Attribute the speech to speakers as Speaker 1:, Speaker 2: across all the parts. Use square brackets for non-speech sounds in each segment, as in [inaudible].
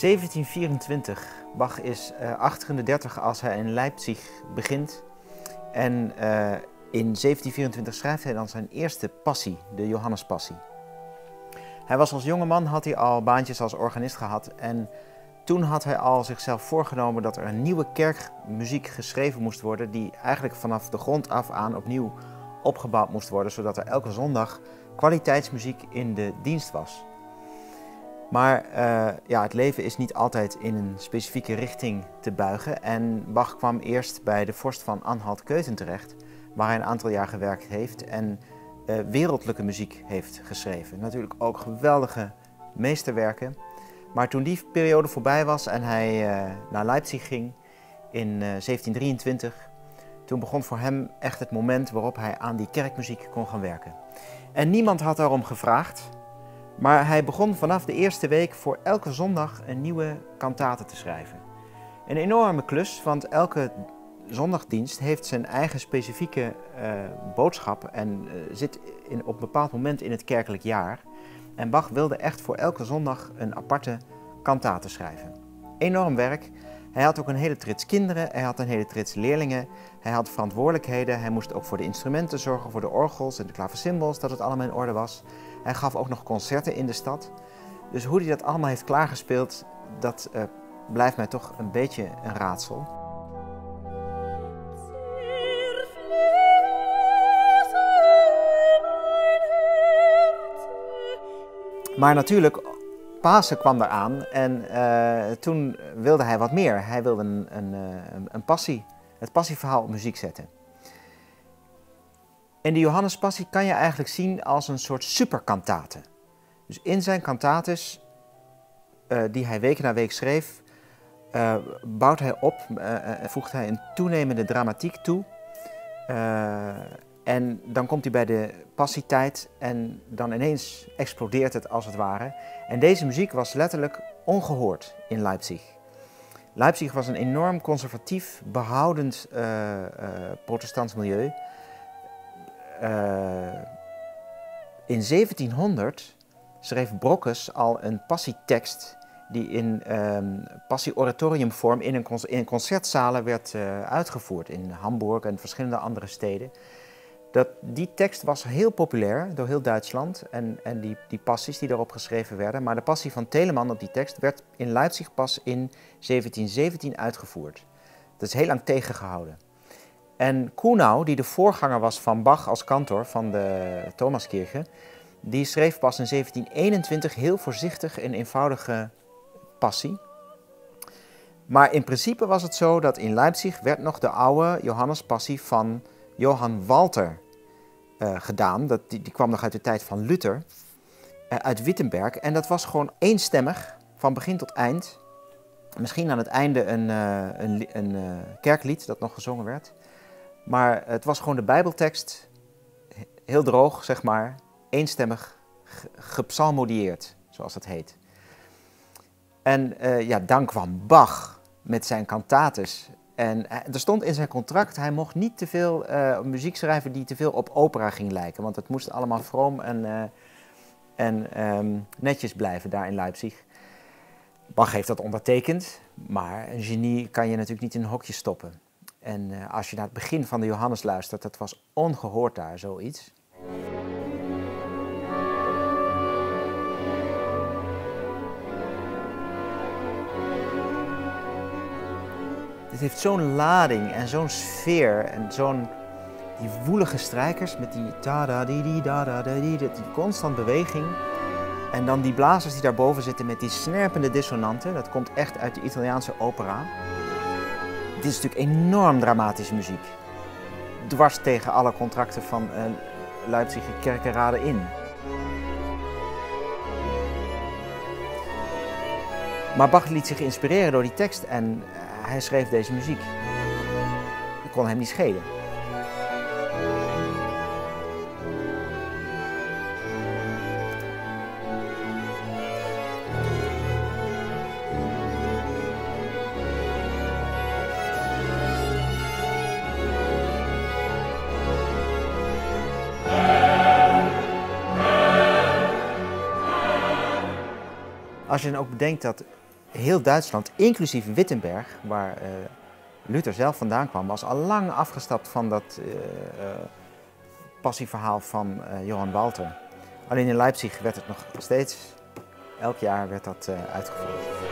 Speaker 1: 1724. Bach is uh, achter in de 30 als hij in Leipzig begint. En uh, in 1724 schrijft hij dan zijn eerste passie, de Johannespassie. Hij was als jonge man, had hij al baantjes als organist gehad. En toen had hij al zichzelf voorgenomen dat er een nieuwe kerkmuziek geschreven moest worden. Die eigenlijk vanaf de grond af aan opnieuw opgebouwd moest worden. Zodat er elke zondag kwaliteitsmuziek in de dienst was. Maar uh, ja, het leven is niet altijd in een specifieke richting te buigen. En Bach kwam eerst bij de vorst van Anhalt-Keuten terecht, waar hij een aantal jaar gewerkt heeft en uh, wereldlijke muziek heeft geschreven. Natuurlijk ook geweldige meesterwerken. Maar toen die periode voorbij was en hij uh, naar Leipzig ging in 1723, toen begon voor hem echt het moment waarop hij aan die kerkmuziek kon gaan werken. En niemand had daarom gevraagd. Maar hij begon vanaf de eerste week voor elke zondag een nieuwe kantate te schrijven. Een enorme klus, want elke zondagdienst heeft zijn eigen specifieke uh, boodschap en uh, zit in, op een bepaald moment in het kerkelijk jaar. En Bach wilde echt voor elke zondag een aparte kantate schrijven. Enorm werk. Hij had ook een hele trits kinderen, hij had een hele trits leerlingen, hij had verantwoordelijkheden, hij moest ook voor de instrumenten zorgen, voor de orgels en de klaversymbals, dat het allemaal in orde was. Hij gaf ook nog concerten in de stad. Dus hoe hij dat allemaal heeft klaargespeeld, dat uh, blijft mij toch een beetje een raadsel. Maar natuurlijk, Pasen kwam eraan en uh, toen wilde hij wat meer. Hij wilde een, een, een, een passie, het passieverhaal op muziek zetten. En de Johannespassie kan je eigenlijk zien als een soort superkantate. Dus in zijn kantates, uh, die hij week na week schreef, uh, bouwt hij op, uh, voegt hij een toenemende dramatiek toe. en dan komt hij bij de passietijd en dan ineens explodeert het als het ware. En deze muziek was letterlijk ongehoord in Leipzig. Leipzig was een enorm conservatief, behoudend protestants milieu. Uh, in 1700 schreef Brokkes al een passietekst die in um, passie-oratoriumvorm in, een in concertzalen werd uh, uitgevoerd in Hamburg en verschillende andere steden. Dat, die tekst was heel populair door heel Duitsland en, en die, die passies die daarop geschreven werden. Maar de passie van Telemann op die tekst werd in Leipzig pas in 1717 uitgevoerd. Dat is heel lang tegengehouden. En Kuhnau, die de voorganger was van Bach als kantor van de Thomaskirche, die schreef pas in 1721 heel voorzichtig een eenvoudige passie. Maar in principe was het zo dat in Leipzig werd nog de oude Johannespassie van Johann Walter uh, gedaan. Dat, die, die, kwam nog uit de tijd van Luther, uh, uit Wittenberg. En dat was gewoon eenstemmig, van begin tot eind. Misschien aan het einde een, uh, een, een kerklied dat nog gezongen werd. Maar het was gewoon de Bijbeltekst, heel droog zeg maar, eenstemmig gepsalmodieerd, zoals dat heet. En uh, ja, dan kwam Bach met zijn cantates. En er stond in zijn contract, hij mocht niet te veel uh, muziek schrijven die te veel op opera ging lijken. Want het moest allemaal vroom en, en um, netjes blijven daar in Leipzig. Bach heeft dat ondertekend, maar een genie kan je natuurlijk niet in een hokje stoppen. En uh, als je naar het begin van de Johannes luistert, dat was ongehoord daar, zoiets. Dit heeft zo'n lading en zo'n sfeer en zo'n... Die woelige strijkers met die da da di di da da da di, die constant beweging. En dan die blazers die daarboven zitten met die snerpende dissonanten. Dat komt echt uit de Italiaanse opera. Dit is natuurlijk enorm dramatische muziek. Dwars tegen alle contracten van uh, Leipzig kerkenraden in. Maar Bach liet zich inspireren door die tekst en uh, hij schreef deze muziek. Dat kon hem niet schelen. Als je dan ook bedenkt dat heel Duitsland, inclusief Wittenberg, waar uh, Luther zelf vandaan kwam, was al lang afgestapt van dat uh, passieverhaal van Johan Walter. Alleen in Leipzig werd het nog steeds, elk jaar werd dat uitgevoerd.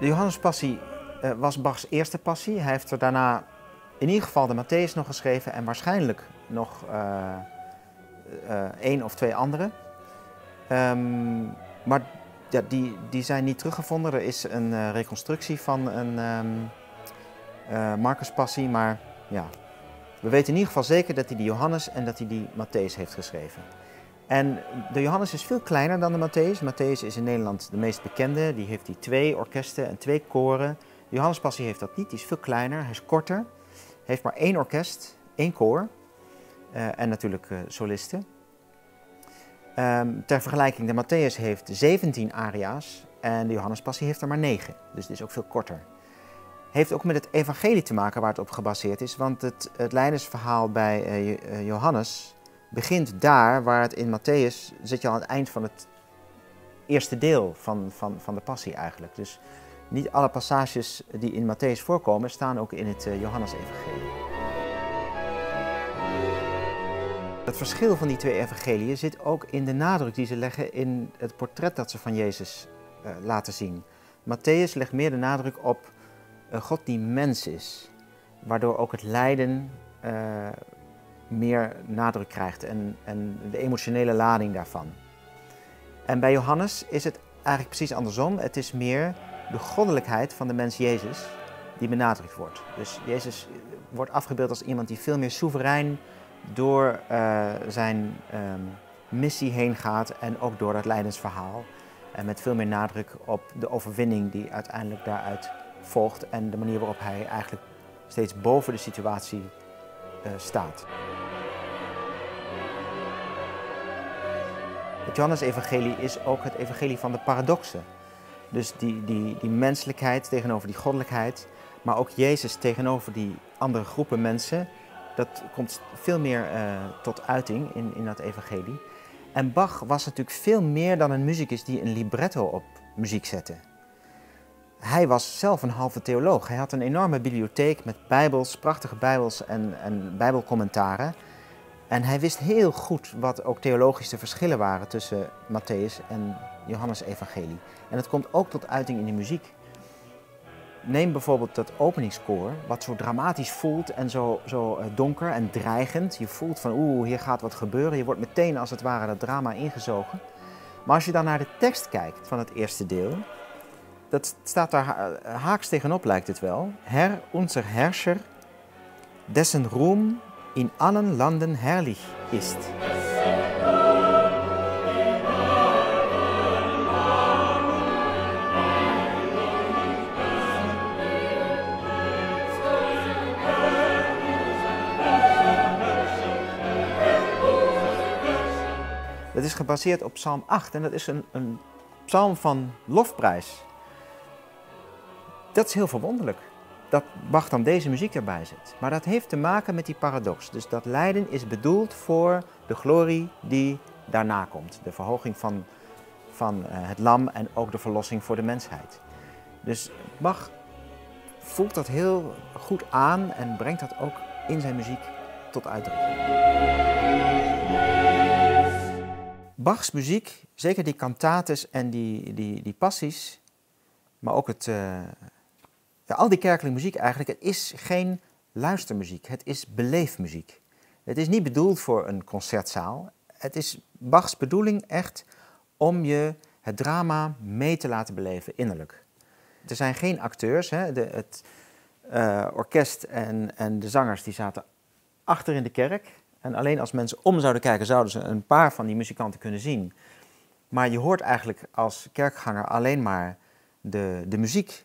Speaker 1: De Johannespassie uh, was Bachs eerste passie. Hij heeft er daarna in ieder geval de Matthäus nog geschreven en waarschijnlijk nog uh, één of twee andere. Um, maar ja, die, die zijn niet teruggevonden. Er is een reconstructie van een um, Marcuspassie, maar ja, we weten in ieder geval zeker dat hij die Johannes en dat hij die Matthäus heeft geschreven. En de Johannes is veel kleiner dan de Matthäus. Matthäus is in Nederland de meest bekende. Die heeft die twee orkesten en twee koren. De Johannespassie heeft dat niet. Die is veel kleiner. Hij is korter. Heeft maar één orkest, één koor. Uh, en natuurlijk uh, solisten. Um, ter vergelijking, de Matthäus heeft 17 aria's en de Johannespassie heeft er maar 9. Dus het is ook veel korter. Heeft ook met het evangelie te maken waar het op gebaseerd is. Want het, het leidersverhaal bij uh, Johannes begint daar waar het in Matthäus zit je al aan het eind van het eerste deel van, van, van de passie eigenlijk. Dus niet alle passages die in Matthäus voorkomen staan ook in het uh, Johannes-evangelie. Het verschil van die twee evangeliën zit ook in de nadruk die ze leggen in het portret dat ze van Jezus uh, laten zien. Matthäus legt meer de nadruk op uh, God die mens is, waardoor ook het lijden meer nadruk krijgt en, en de emotionele lading daarvan. En bij Johannes is het eigenlijk precies andersom. Het is meer de goddelijkheid van de mens Jezus die benadrukt wordt. Dus Jezus wordt afgebeeld als iemand die veel meer soeverein door uh, zijn um, missie heen gaat en ook door dat lijdensverhaal. En met veel meer nadruk op de overwinning die uiteindelijk daaruit volgt en de manier waarop hij eigenlijk steeds boven de situatie uh, staat. Het Johannes-evangelie is ook het evangelie van de paradoxen. Dus die, die, die menselijkheid tegenover die goddelijkheid, maar ook Jezus tegenover die andere groepen mensen, dat komt veel meer uh, tot uiting in, in dat evangelie. En Bach was natuurlijk veel meer dan een muzikus die een libretto op muziek zette. Hij was zelf een halve theoloog. Hij had een enorme bibliotheek met bijbels, prachtige bijbels en, en bijbelcommentaren. En hij wist heel goed wat ook theologische verschillen waren tussen Matthäus en Johannes Evangelie. En dat komt ook tot uiting in de muziek. Neem bijvoorbeeld dat openingskoor, wat zo dramatisch voelt en zo, zo eh, donker en dreigend. Je voelt van oeh, hier gaat wat gebeuren. Je wordt meteen als het ware dat drama ingezogen. Maar als je dan naar de tekst kijkt van het eerste deel, dat staat daar haaks tegenop lijkt het wel. Herr, onze Herrscher, dessen roem in allen landen herrlich ist. Dat is gebaseerd op Psalm 8 en dat is een, een psalm van lofprijs. Dat is heel verwonderlijk dat Bach dan deze muziek erbij zet. Maar dat heeft te maken met die paradox. Dus dat lijden is bedoeld voor de glorie die daarna komt. De verhoging van, van eh, het lam en ook de verlossing voor de mensheid. Dus Bach voelt dat heel goed aan en brengt dat ook in zijn muziek tot uitdrukking. Bachs muziek, zeker die cantates en die, die, die passies, maar ook het, uh, al die kerkelijke muziek eigenlijk, het is geen luistermuziek, het is beleefmuziek. Het is niet bedoeld voor een concertzaal. Het is Bachs bedoeling echt om je het drama mee te laten beleven innerlijk. Er zijn geen acteurs. Hè. De, het uh, orkest en, en de zangers die zaten achter in de kerk. En alleen als mensen om zouden kijken, zouden ze een paar van die muzikanten kunnen zien. Maar je hoort eigenlijk als kerkganger alleen maar de, de muziek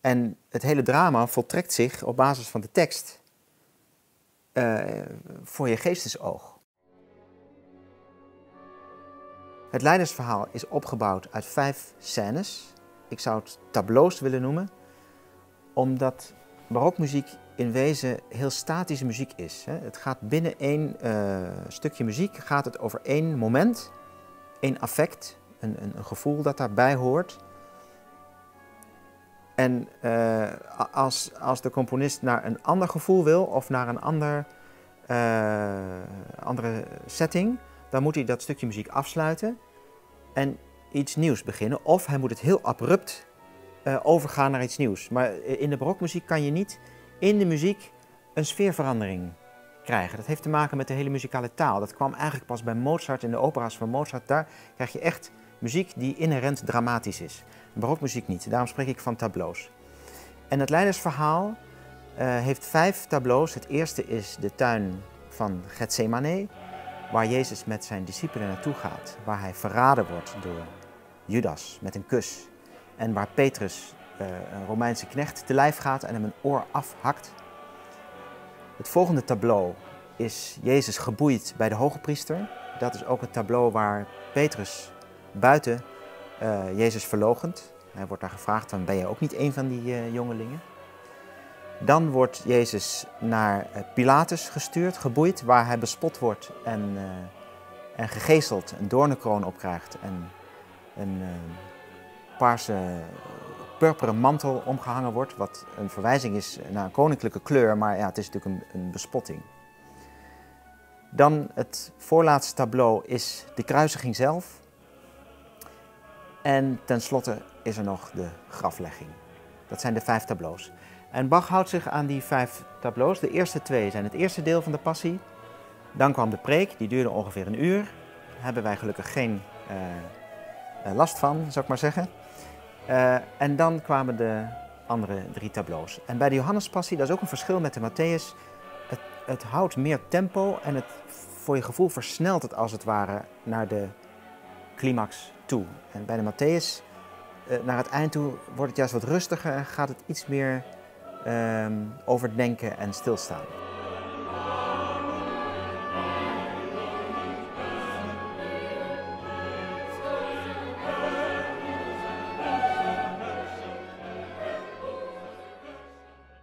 Speaker 1: en het hele drama voltrekt zich op basis van de tekst. uh, voor je geestesoog. Het leidersverhaal is opgebouwd uit vijf scènes. Ik zou het tableaus willen noemen, omdat barokmuziek in wezen heel statische muziek is. Het gaat binnen één uh, stukje muziek gaat het over één moment, één affect, een, een, een gevoel dat daarbij hoort. En uh, als, als de componist naar een ander gevoel wil of naar een ander, uh, andere setting, dan moet hij dat stukje muziek afsluiten en iets nieuws beginnen. Of hij moet het heel abrupt uh, overgaan naar iets nieuws. Maar in de barokmuziek kan je niet in de muziek een sfeerverandering krijgen. Dat heeft te maken met de hele muzikale taal. Dat kwam eigenlijk pas bij Mozart in de opera's van Mozart. Daar krijg je echt muziek die inherent dramatisch is. Barokmuziek niet. Daarom spreek ik van tableaus. En het leidersverhaal uh, heeft vijf tableaus. Het eerste is de tuin van Gethsemane, waar Jezus met zijn discipelen naartoe gaat. Waar hij verraden wordt door Judas met een kus. En waar Petrus, uh, een Romeinse knecht, te lijf gaat en hem een oor afhakt. Het volgende tableau is Jezus geboeid bij de hoge priester. Dat is ook het tableau waar Petrus buiten uh, Jezus verlogend. Hij wordt daar gevraagd, dan ben je ook niet een van die uh, jongelingen. Dan wordt Jezus naar uh, Pilatus gestuurd, geboeid, waar hij bespot wordt en, en gegezeld, een doornenkroon opkrijgt en een paarse purperen mantel omgehangen wordt, wat een verwijzing is naar een koninklijke kleur, maar ja, het is natuurlijk een, een bespotting. Dan het voorlaatste tableau is de kruisiging zelf. En tenslotte is er nog de graflegging. Dat zijn de vijf tableaus. En Bach houdt zich aan die vijf tableaus. De eerste twee zijn het eerste deel van de passie. Dan kwam de preek, die duurde ongeveer een uur. Daar hebben wij gelukkig geen uh, last van, zou ik maar zeggen. Uh, en dan kwamen de andere drie tableaus. En bij de Johannespassie, dat is ook een verschil met de Matthäus. Het, het houdt meer tempo en het, voor je gevoel versnelt het als het ware naar de climax toe. En bij de Matthäus, uh, naar het eind toe, wordt het juist wat rustiger en gaat het iets meer um, over denken en stilstaan.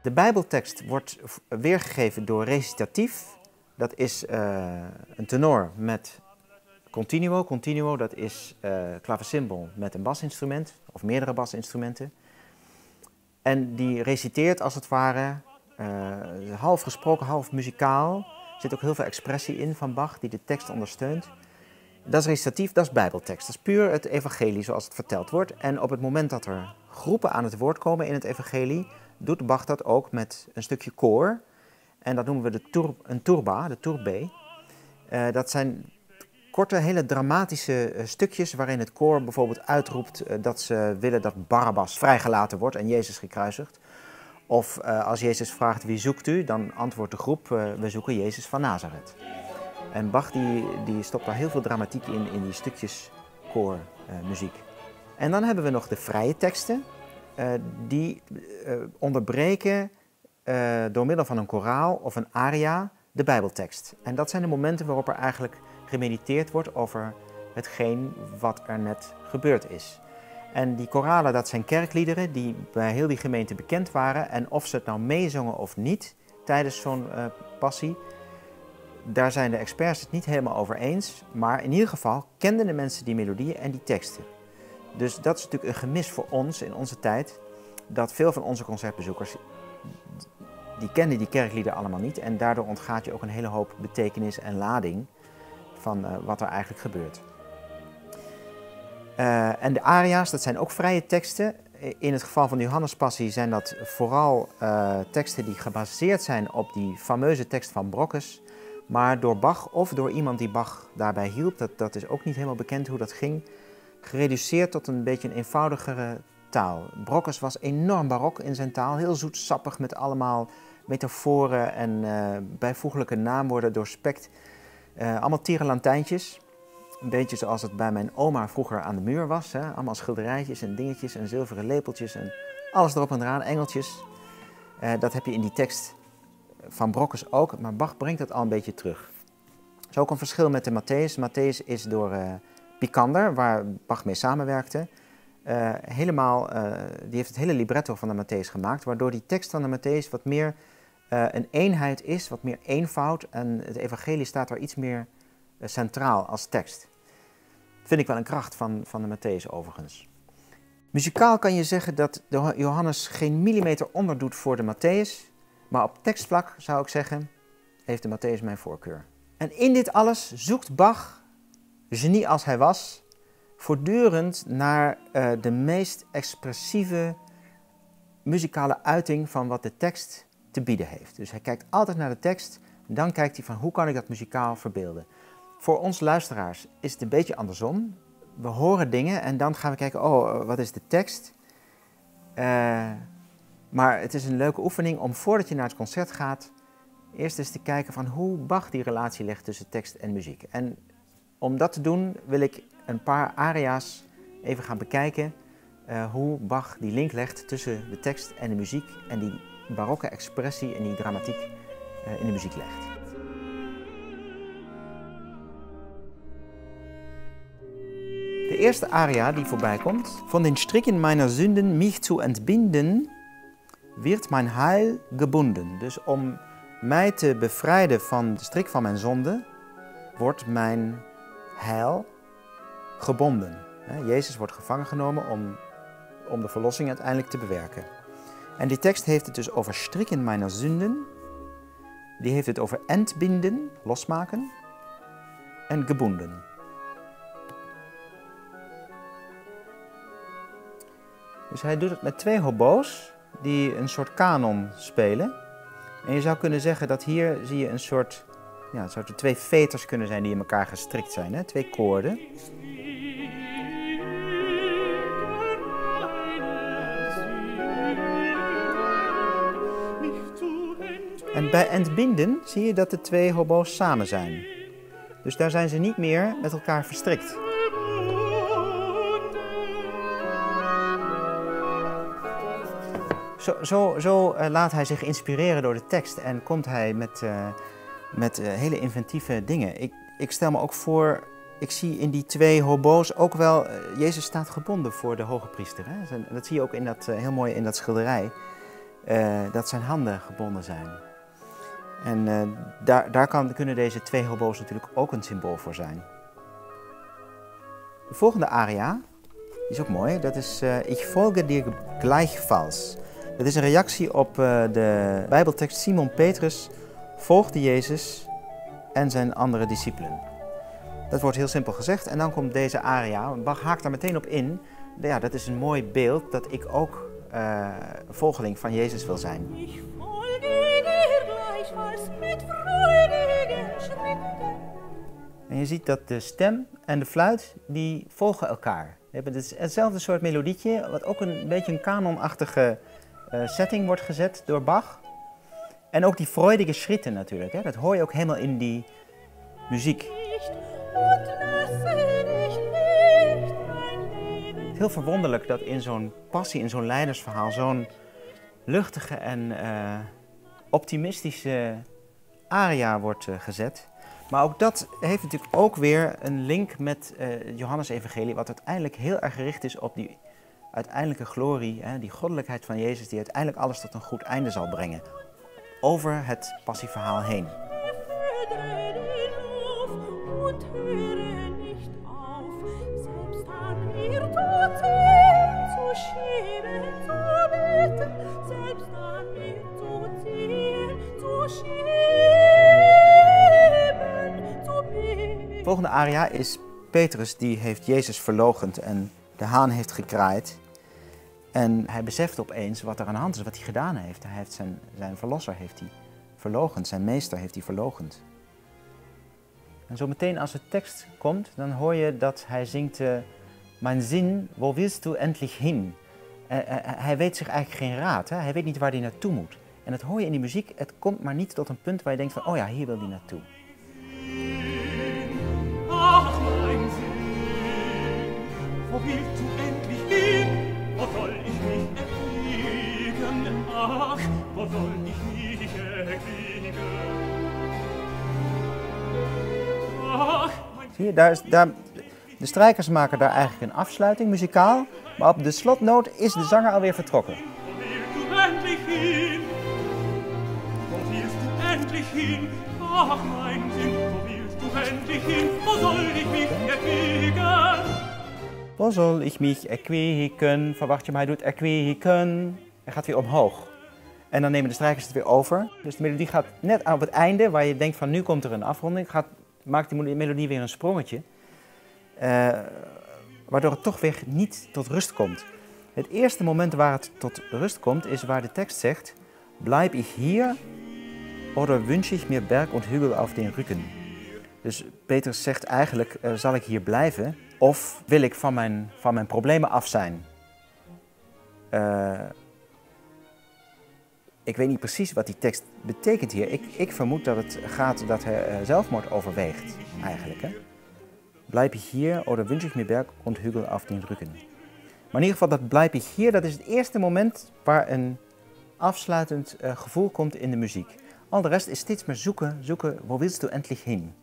Speaker 1: De Bijbeltekst wordt weergegeven door recitatief. Dat is uh, een tenor met continuo. Continuo, dat is uh, met een basinstrument of meerdere basinstrumenten. En die reciteert als het ware uh, half gesproken, half muzikaal. Er zit ook heel veel expressie in van Bach die de tekst ondersteunt. Dat is recitatief, dat is bijbeltekst. Dat is puur het evangelie zoals het verteld wordt. En op het moment dat er groepen aan het woord komen in het evangelie, doet Bach dat ook met een stukje koor. En dat noemen we de tur een turba, de turbe. Uh, dat zijn korte, hele dramatische uh, stukjes waarin het koor bijvoorbeeld uitroept uh, dat ze willen dat Barabbas vrijgelaten wordt en Jezus gekruisigd. Of als Jezus vraagt wie zoekt u, dan antwoordt de groep we zoeken Jezus van Nazareth. En Bach die, die stopt daar heel veel dramatiek in, in die stukjes koormuziek. en dan hebben we nog de vrije teksten. Die onderbreken door middel van een koraal of een aria de Bijbeltekst. En dat zijn de momenten waarop er eigenlijk gemediteerd wordt over hetgeen wat er net gebeurd is. En die koralen, dat zijn kerkliederen die bij heel die gemeente bekend waren. En of ze het nou meezongen of niet tijdens zo'n passie, daar zijn de experts het niet helemaal over eens. Maar in ieder geval kenden de mensen die melodieën en die teksten. Dus dat is natuurlijk een gemis voor ons in onze tijd, dat veel van onze concertbezoekers, die kennen die kerklieden allemaal niet en daardoor ontgaat je ook een hele hoop betekenis en lading van uh, wat er eigenlijk gebeurt. Uh, en de aria's, dat zijn ook vrije teksten. In het geval van de Johannespassie zijn dat vooral uh, teksten die gebaseerd zijn op die fameuze tekst van Brokkes, maar door Bach of door iemand die Bach daarbij hielp, dat, dat is ook niet helemaal bekend hoe dat ging, gereduceerd tot een beetje een eenvoudigere taal. Brokkes was enorm barok in zijn taal, heel zoetsappig met allemaal metaforen en uh, bijvoeglijke naamwoorden doorspekt. Uh, allemaal tierenlantijntjes. Een beetje zoals het bij mijn oma vroeger aan de muur was. Hè? Allemaal schilderijtjes en dingetjes en zilveren lepeltjes en alles erop en eraan, engeltjes. Uh, dat heb je in die tekst Van Brokkes ook, maar Bach brengt dat al een beetje terug. Er is ook een verschil met de Matthäus. Matthäus is door uh, Picander, waar Bach mee samenwerkte, helemaal, die heeft het hele libretto van de Matthäus gemaakt, waardoor die tekst van de Matthäus wat meer een eenheid is, wat meer eenvoud en het evangelie staat er iets meer centraal als tekst. Vind ik wel een kracht van, van de Matthäus overigens. Muzikaal kan je zeggen dat de Johannes geen millimeter onderdoet voor de Matthäus, maar op tekstvlak zou ik zeggen, heeft de Matthäus mijn voorkeur. En in dit alles zoekt Bach, genie als hij was, voortdurend naar uh, de meest expressieve muzikale uiting van wat de tekst te bieden heeft. Dus hij kijkt altijd naar de tekst en dan kijkt hij van hoe kan ik dat muzikaal verbeelden. Voor ons luisteraars is het een beetje andersom. We horen dingen en dan gaan we kijken, oh, wat is de tekst? Uh, maar het is een leuke oefening om voordat je naar het concert gaat, eerst eens te kijken van hoe Bach die relatie legt tussen tekst en muziek. En om dat te doen wil ik een paar aria's even gaan bekijken uh, hoe Bach die link legt tussen de tekst en de muziek en die barokke expressie en die dramatiek uh, in de muziek legt. De eerste aria die voorbij komt, van den strikken meiner Sünden mich zu entbinden, wird mijn heil gebonden. Dus om mij te bevrijden van de strik van mijn zonde, wordt mijn heil gebonden. Jezus wordt gevangen genomen om, om de verlossing uiteindelijk te bewerken. En die tekst heeft het dus over strikken mijn Sünden. Die heeft het over entbinden, losmaken. En gebonden. Dus hij doet het met twee hobo's die een soort kanon spelen. En je zou kunnen zeggen dat hier zie je een soort, ja, het zouden twee veters kunnen zijn die in elkaar gestrikt zijn, hè? twee koorden. En bij entbinden zie je dat de twee hobo's samen zijn. Dus daar zijn ze niet meer met elkaar verstrikt. Zo, zo, zo uh, laat hij zich inspireren door de tekst en komt hij met, uh, met uh, hele inventieve dingen. Ik, ik stel me ook voor, ik zie in die twee hobo's ook wel, Jezus staat gebonden voor de hoge priester. Hè? Dat zie je ook in dat, heel mooi in dat schilderij, dat zijn handen gebonden zijn. En daar, daar kan, kunnen deze twee hobo's natuurlijk ook een symbool voor zijn. De volgende aria is ook mooi, dat is Ich folge dir gleichfalls. Het is een reactie op uh, de Bijbeltekst Simon Petrus volgde Jezus en zijn andere discipelen. Dat wordt heel simpel gezegd en dan komt deze aria. Bach haakt daar meteen op in. Ja, dat is een mooi beeld dat ik ook volgeling van Jezus wil zijn. En je ziet dat de stem en de fluit, die volgen elkaar. We hebben hetzelfde soort melodietje, wat ook een beetje een kanonachtige uh, setting wordt gezet door Bach. En ook die freudige schritten natuurlijk, hè? dat hoor je ook helemaal in die muziek. Heel verwonderlijk dat in zo'n passie, in zo'n leidersverhaal, zo'n luchtige en uh, optimistische aria wordt uh, gezet. Maar ook dat heeft natuurlijk ook weer een link met uh, het Johannes-evangelie, wat uiteindelijk heel erg gericht is op die uiteindelijke glorie, die goddelijkheid van Jezus, die uiteindelijk alles tot een goed einde zal brengen. Over het passieverhaal heen. Volgende aria is Petrus die heeft Jezus verlogend en de haan heeft gekraaid. En hij beseft opeens wat er aan de hand is, wat hij gedaan heeft. Hij heeft zijn, zijn verlosser heeft hij verlogend, zijn meester heeft hij verlogend. En zo meteen als de tekst komt, dan hoor je dat hij zingt... Uh, Mijn zin, wo willst du endlich hin? Uh, uh, hij weet zich eigenlijk geen raad, hè? hij weet niet waar hij naartoe moet. En dat hoor je in die muziek, het komt maar niet tot een punt waar je denkt van... oh ja, hier wil hij naartoe. Wo willst du endlich hin? Wo soll ich mich? Ach, wo soll ich mich erquiegen? Zie je, daar is, daar, de strijkers maken daar eigenlijk een afsluiting, muzikaal. Maar op de slotnoot is de zanger alweer vertrokken. Ach, mein Sinn, wo willst du endlich hin? Wo soll ich mich? Wo soll ich mich erquieken? Verwacht je mij doet erquieken? Hij gaat weer omhoog. En dan nemen de strijkers het weer over. Dus de melodie gaat net op het einde, waar je denkt van nu komt er een afronding, gaat, maakt die melodie weer een sprongetje. Uh, waardoor het toch weer niet tot rust komt. Het eerste moment waar het tot rust komt is waar de tekst zegt: Blijf ik hier oder wünsche ich mir Berg und Hügel auf den Rücken? Dus Petrus zegt eigenlijk: uh, Zal ik hier blijven of wil ik van mijn, van mijn problemen af zijn? Uh, ik weet niet precies wat die tekst betekent hier. Ik, ik vermoed dat het gaat dat hij uh, zelfmoord overweegt, eigenlijk. Hè? Blijf ik hier oder wünsche ich mir Berg und Hügel auf den? Maar in ieder geval, dat blijf ik hier, dat is het eerste moment waar een afsluitend uh, gevoel komt in de muziek. Al de rest is steeds maar zoeken, zoeken, waar willst du endlich hin?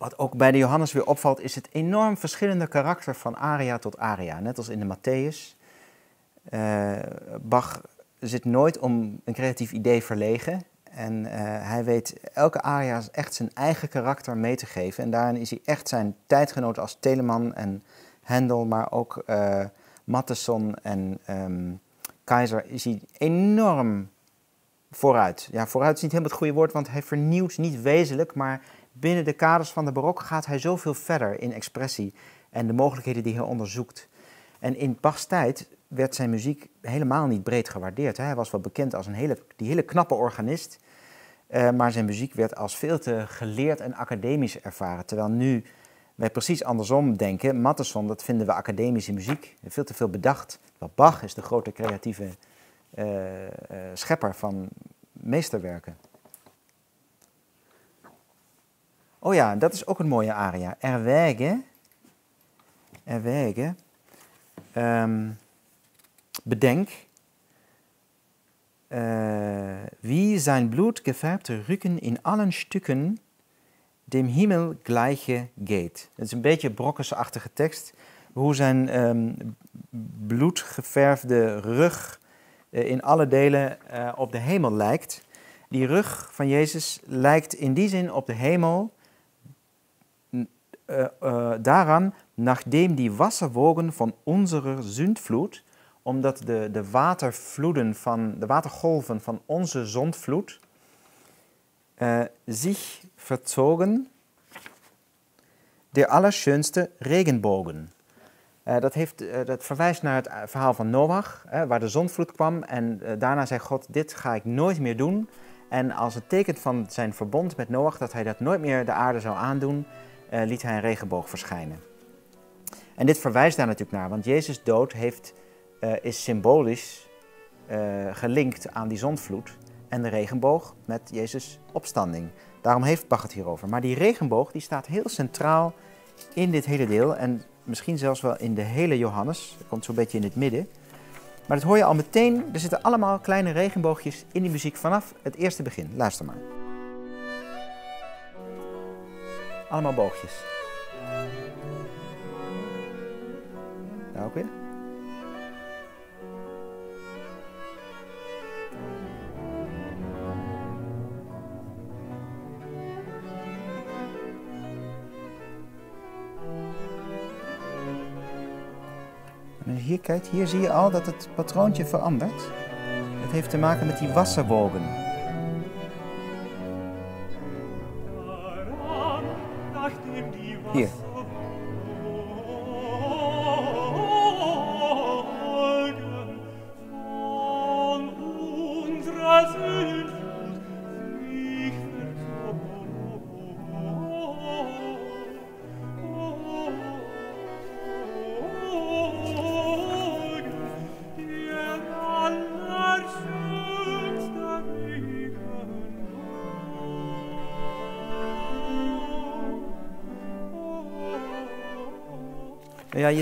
Speaker 1: Wat ook bij de Johannes weer opvalt, is het enorm verschillende karakter van aria tot aria. Net als in de Matthäus. Uh, Bach zit nooit om een creatief idee verlegen. En uh, hij weet elke aria echt zijn eigen karakter mee te geven. En daarin is hij echt zijn tijdgenoot als Telemann en Handel, maar ook uh, en um, Keizer is hij enorm vooruit. Ja, vooruit is niet helemaal het goede woord, want hij vernieuwt niet wezenlijk, maar binnen de kaders van de barok gaat hij zoveel verder in expressie en de mogelijkheden die hij onderzoekt. En in Bachs tijd werd zijn muziek helemaal niet breed gewaardeerd. Hij was wel bekend als een hele, die hele knappe organist, uh, maar zijn muziek werd als veel te geleerd en academisch ervaren. Terwijl nu wij precies andersom denken. Matteson, dat vinden we academische muziek, veel te veel bedacht. Bach is de grote creatieve uh, uh, schepper van meesterwerken. Oh ja, dat is ook een mooie aria. Erwäge. Erwäge. Um, bedenk. Uh, wie zijn bloed gefärbte Rücken in allen Stücken dem Himmel gleiche geht. Het is een beetje brokkensachtige tekst. Hoe zijn um, bloedgeverfde rug uh, in alle delen uh, op de hemel lijkt. Die rug van Jezus lijkt in die zin op de hemel daaraan, nachdem die wasserwogen van onze zundvloed, omdat de, de watervloeden van, de watergolven van onze zondvloed uh, zich verzogen der allerschönste regenbogen. Dat, heeft, dat verwijst naar het verhaal van Noach, waar de zondvloed kwam. En daarna zei God, dit ga ik nooit meer doen. En als het teken van zijn verbond met Noach, dat hij dat nooit meer de aarde zou aandoen, liet hij een regenboog verschijnen. En dit verwijst daar natuurlijk naar, want Jezus' dood heeft, is symbolisch gelinkt aan die zondvloed en de regenboog met Jezus' opstanding. Daarom heeft Bach het hierover. Maar die regenboog die staat heel centraal in dit hele deel en misschien zelfs wel in de hele Johannes. Dat komt zo'n beetje in het midden. Maar dat hoor je al meteen. Er zitten allemaal kleine regenboogjes in die muziek vanaf het eerste begin. Luister maar. Allemaal boogjes. Daar ook weer. hier, kijk, hier zie je al dat het patroontje verandert. Het heeft te maken met die wasserwogen.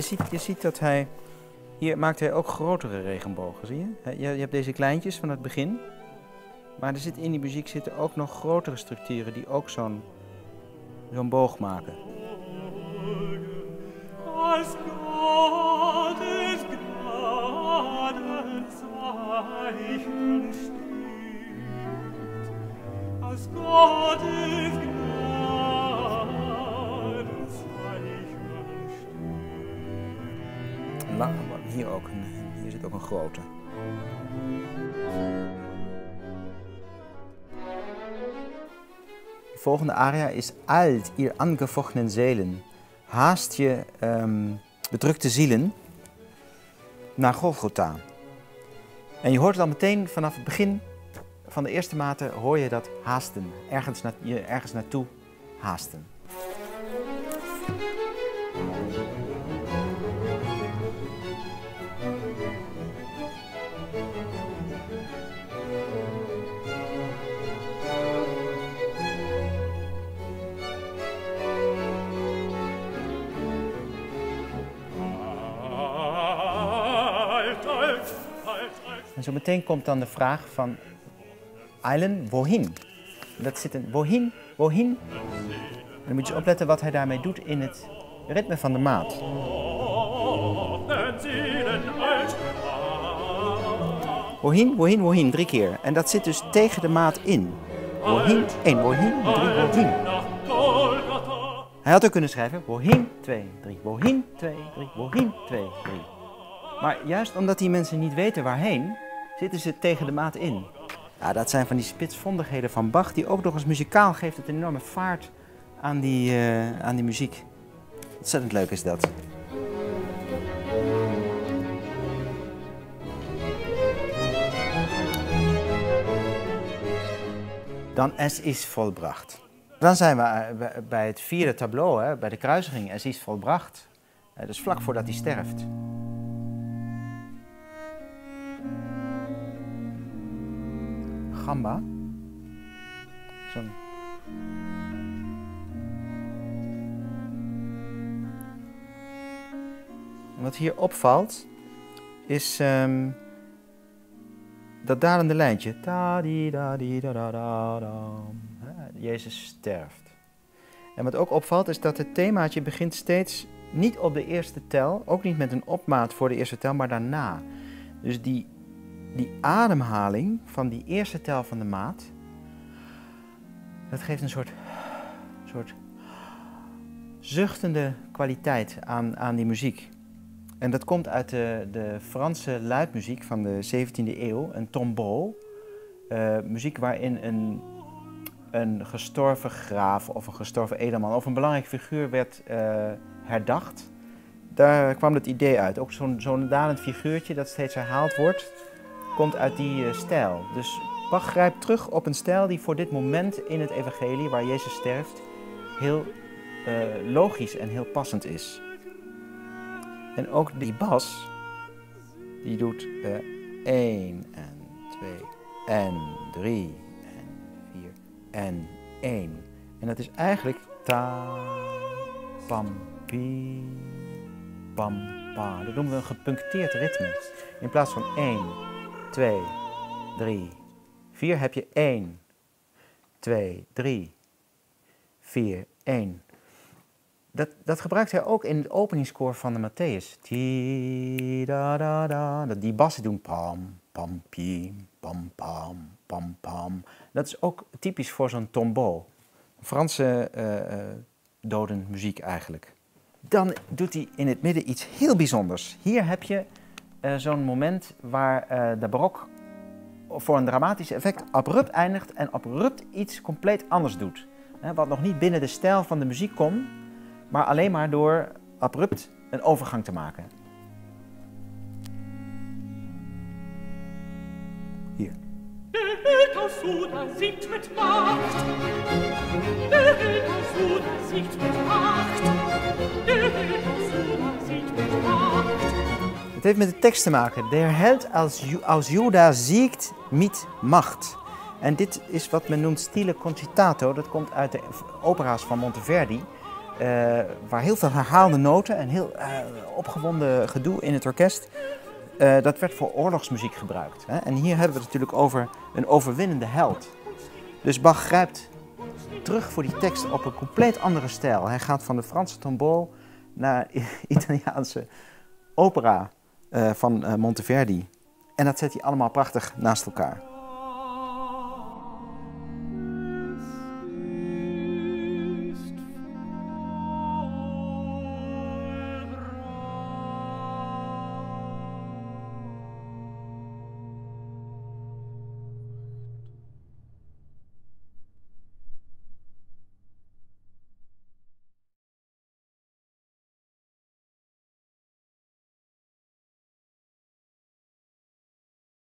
Speaker 1: Ziet, je ziet dat hij... Hier maakt hij ook grotere regenbogen, zie je? Je, hebt deze kleintjes van het begin. Maar er zit in die muziek zitten ook nog grotere structuren die ook zo'n zo'n boog maken. Als Gottes Hier ook, een, hier zit ook een grote. De volgende aria is Alt, ihr angefochtenen Seelen. Haast je um, bedrukte zielen naar Golgotha. En je hoort het al meteen vanaf het begin van de eerste mate hoor je dat haasten. Ergens, na, je ergens naartoe haasten. En zo meteen komt dan de vraag van Eilen, wohin? Dat zit een wohin, wohin. En dan moet je opletten wat hij daarmee doet in het ritme van de maat. Wohin, wohin, wohin, drie keer. En dat zit dus tegen de maat in. Wohin, één, wohin, drie, wohin. Hij had ook kunnen schrijven wohin, twee, drie, wohin, twee, drie, wohin, twee, drie. Maar juist omdat die mensen niet weten waarheen, zitten ze tegen de maat in. Ja, dat zijn van die spitsvondigheden van Bach, die ook nog eens muzikaal geeft het een enorme vaart aan die, uh, aan die muziek. Ontzettend leuk is dat. Dan Es is volbracht. Dan zijn we eh, bij het vierde tableau, bij de kruisiging. Es is volbracht. Dus vlak voordat hij sterft. Gamba. Wat hier opvalt is um, dat dalende lijntje. Da -di -da -di -da -da -da -da. Jezus sterft. En wat ook opvalt is dat het themaatje begint steeds niet op de eerste tel, ook niet met een opmaat voor de eerste tel, maar daarna. Dus die die ademhaling van die eerste tel van de maat, dat geeft een soort, soort zuchtende kwaliteit aan, aan die muziek. En dat komt uit de, de Franse luidmuziek van de 17e eeuw, een tombeau. Uh, muziek waarin een, een gestorven graaf of een gestorven edelman of een belangrijk figuur werd uh, herdacht. Daar kwam het idee uit. Ook zo'n zo'n dalend figuurtje dat steeds herhaald wordt komt uit die uh, stijl. Dus Bach grijpt terug op een stijl die voor dit moment in het evangelie, waar Jezus sterft, heel uh, logisch en heel passend is. En ook die bas, die doet uh, 1 en 2 en 3 en 4 en 1. En dat is eigenlijk ta, pam, pi, pam, pa. Dat noemen we een gepuncteerd ritme. In plaats van 1, 2, 3, 4 heb je 1, 2, 3, 4, 1. Dat, dat gebruikt hij ook in het openingskoor van de Matthäus. da, da, da. Dat die bassen doen. Pam, pam, piem, pam, pam, pam, pam. Dat is ook typisch voor zo'n tombeau. Franse uh, dodenmuziek eigenlijk. Dan doet hij in het midden iets heel bijzonders. Hier heb je uh, zo'n moment waar uh, de barok voor een dramatisch effect abrupt eindigt en abrupt iets compleet anders doet. Hè, wat nog niet binnen de stijl van de muziek kon, maar alleen maar door abrupt een overgang te maken. Hier. De het heeft met de tekst te maken. De held als, als Juda ziekt, niet macht. En dit is wat men noemt stile concitato. Dat komt uit de opera's van Monteverdi. Eh, waar heel veel herhaalde noten en heel uh, opgewonden gedoe in het orkest. Eh, dat werd voor oorlogsmuziek gebruikt. Hè? En hier hebben we het natuurlijk over een overwinnende held. Dus Bach grijpt terug voor die tekst op een compleet andere stijl. Hij gaat van de Franse tombeau naar [laughs] Italiaanse opera. Eh, van eh, Monteverdi. En dat zet hij allemaal prachtig naast elkaar.